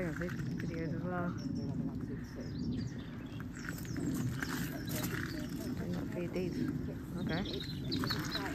think I've videos as well. Okay.